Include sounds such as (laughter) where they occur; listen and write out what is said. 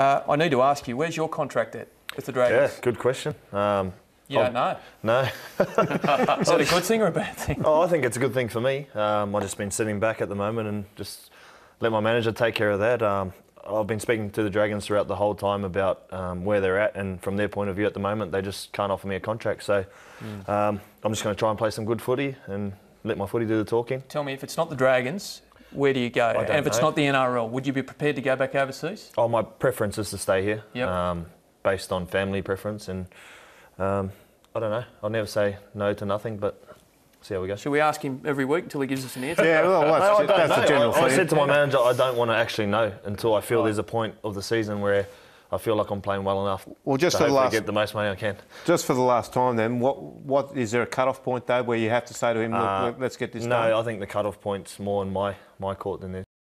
Uh, I need to ask you, where's your contract at with the Dragons? Yeah, good question. Um, You don't know. no, (laughs) Is that a good thing or a bad thing? oh, I think it's a good thing for me. Um, I've just been sitting back at the moment and just let my manager take care of that. Um, I've been speaking to the Dragons throughout the whole time about um, where they're at, and from their point of view at the moment, they just can't offer me a contract. So um, I'm just going to try and play some good footy and let my footy do the talking. Tell me, if it's not the Dragons, where do you go? don't And if it's know. not the NRL, would you be prepared to go back overseas? Oh, my preference is to stay here, Yep. um, based on family preference, and um, I don't know. I'll never say no to nothing, but see how we go. Should we ask him every week until he gives us an answer? Yeah, well, (laughs) that's, don't that's the general I, I said to my manager, I don't want to actually know until I feel Right. there's a point of the season where I feel like I'm playing well enough Well, just to for the last- get the most money I can. Just for the last time, then, what what is there a cut-off point though where you have to say to him, look, Uh, let's get this no, done? I think the cut-off point's more in my, my court than theirs.